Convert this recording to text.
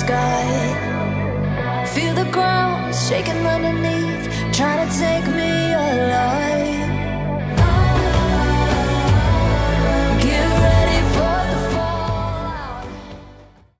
sky. Feel the ground shaking underneath